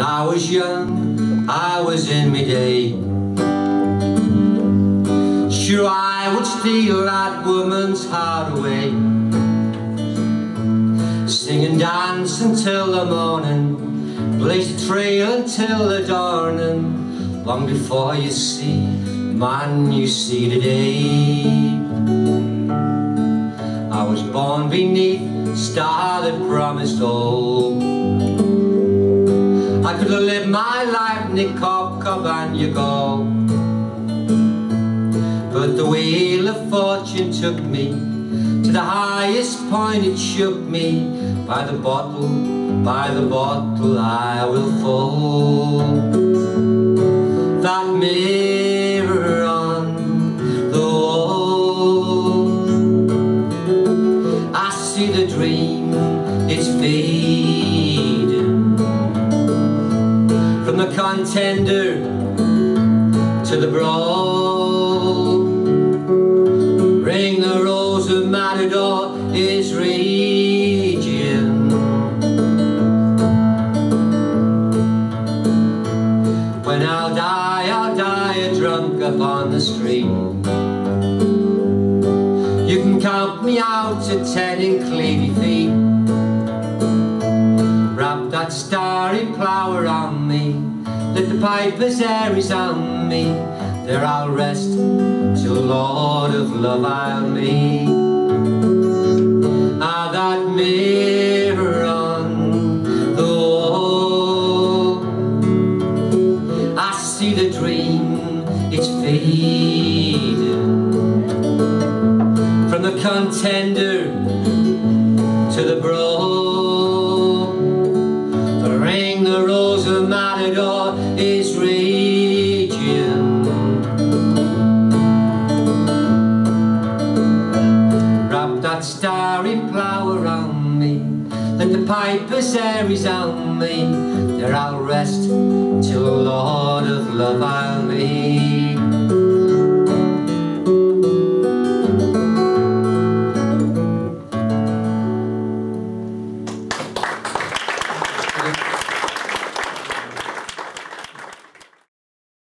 I was young, I was in my day. Sure I would steal that woman's heart away. Sing and dance until the morning Blaze the trail until the dawning. Long before you see the man you see today I was born beneath a star that promised all could have lived my life cop, cop you go But the wheel of fortune took me To the highest point it shook me. By the bottle, by the bottle I will fall. That mirror on the wall. I see the dream, it's fading the contender to the brawl. Ring the rose of Matador is. When I'll die, I'll die a drunk upon the street. You can count me out to ten in cleavy feet Wrap that starry plough around me Let the piper's aries on me There I'll rest till Lord of love I'll meet. Ah, that mirror on the wall. I see the dream, it's fading From the contender to the broad the rose of Matador Wrap that starry plough around me. Let the piper's aries on me. There I'll rest till the Lord of love I'll meet